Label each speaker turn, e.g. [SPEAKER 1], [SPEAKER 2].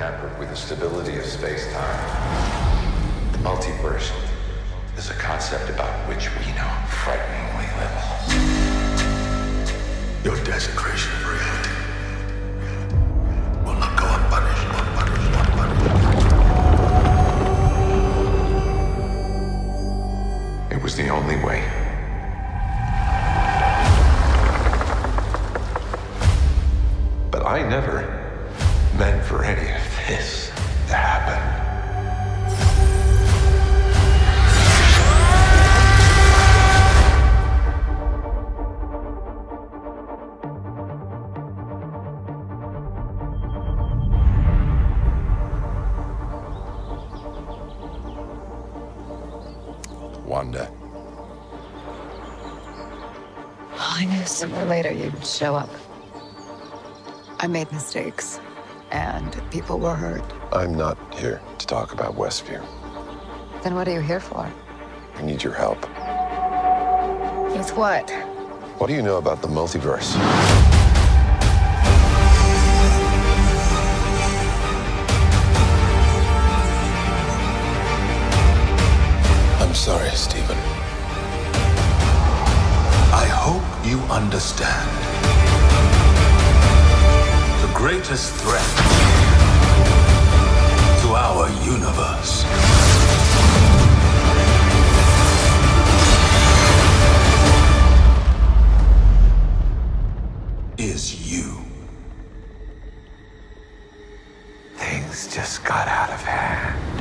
[SPEAKER 1] the stability of space-time. The multiverse is a concept about which we know frighteningly little.
[SPEAKER 2] Your desecration of reality will not go unpunished, unpunished, unpunished.
[SPEAKER 1] It was the only way. But I never meant for any of this to happen. Wanda.
[SPEAKER 3] Oh, I knew sooner or later you'd show up. I made mistakes, and people were hurt.
[SPEAKER 1] I'm not here to talk about Westview.
[SPEAKER 3] Then what are you here for?
[SPEAKER 1] I need your help.
[SPEAKER 3] With what?
[SPEAKER 1] What do you know about the multiverse?
[SPEAKER 2] I'm sorry, Stephen. I hope you understand greatest threat to our universe. Is you. Things just got out of hand.